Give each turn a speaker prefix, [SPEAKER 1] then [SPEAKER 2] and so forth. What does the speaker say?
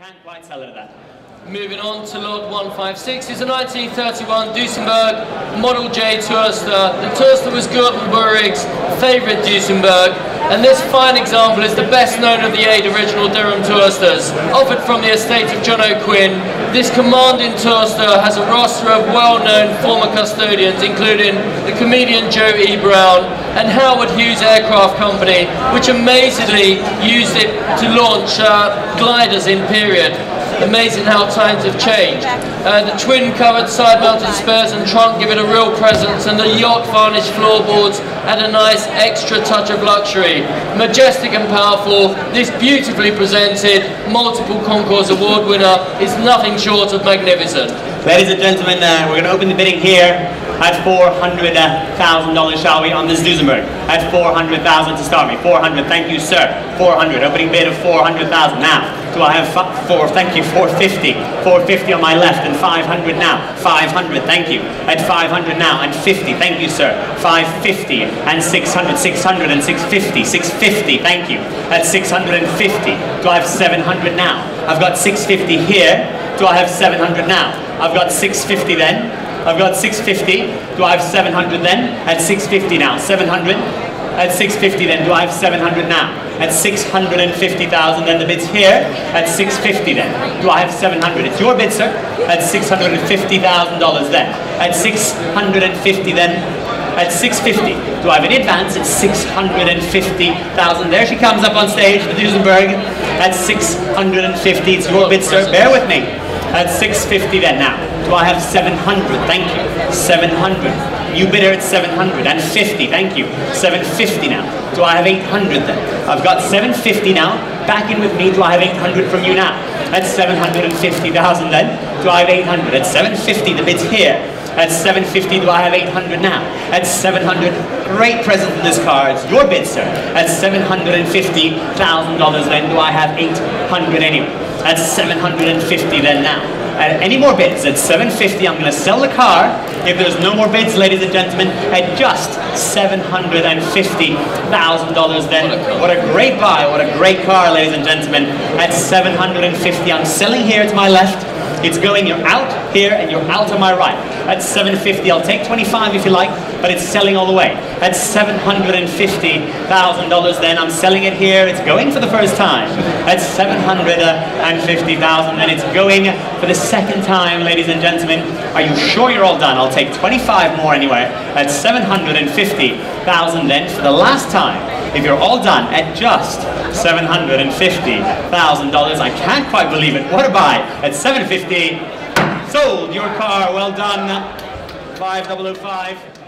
[SPEAKER 1] can't quite it at that.
[SPEAKER 2] Moving on to lot 156 is a 1931 Duesenberg Model J Tourster. The Tourster was Gordon Buehrig's favourite Duesenberg, and this fine example is the best known of the eight original Derham Toursters. Offered from the estate of John O'Quinn, this commanding Tourster has a roster of well-known former custodians, including the comedian Joe E. Brown and Howard Hughes Aircraft Company, which amazingly used it to launch uh, gliders in period. Amazing how times have changed. Uh, the twin covered side mounted spurs and trunk give it a real presence and the yacht varnished floorboards add a nice extra touch of luxury. Majestic and powerful, this beautifully presented multiple concours award winner is nothing short of magnificent.
[SPEAKER 1] Ladies and gentlemen, uh, we're going to open the bidding here at $400,000, shall we, on this Duesenberg. At 400000 to start me. 400 thank you, sir. 400 opening bid of 400000 Now, do I have four, thank you, 450. 450 on my left and 500 now. 500, thank you. At 500 now and 50, thank you, sir. 550 and 600, 600 and 650. 650, thank you. At 650, do I have 700 now? I've got 650 here. Do I have 700 now? I've got 650 then. I've got 650. Do I have 700 then? At 650 now. 700. At 650 then. Do I have 700 now? At 650,000 then. The bid's here. At 650 then. Do I have 700? It's your bid, sir. At $650,000 then. At 650 then. At 650. Do I have any advance? At 650,000. There she comes up on stage, the Duesenberg. At 650. It's your bid, sir. Bear with me. At 650 then now. Do I have 700? Thank you. 700. You bidder at 750. Thank you. 750 now. Do I have 800 then? I've got 750 now. Back in with me. Do I have 800 from you now? At 750,000 then. Do I have 800? At 750, the bid's here. At 750, do I have 800 now? At 700, great present in this car. It's your bid, sir. At $750,000 then, do I have 800 anyway? At 750 then now. At any more bids, at 750, I'm going to sell the car. If there's no more bids, ladies and gentlemen, at just $750,000 then. What a great buy, what a great car, ladies and gentlemen. At 750, I'm selling here to my left. It's going, you're out here and you're out on my right. At 750, I'll take 25 if you like, but it's selling all the way. At $750,000 then, I'm selling it here, it's going for the first time. At 750,000 and it's going for the second time, ladies and gentlemen. Are you sure you're all done? I'll take 25 more anyway. At 750,000 then, for the last time. If you're all done at just $750,000, I can't quite believe it. What a buy. At 750 sold your car. Well done. 5005.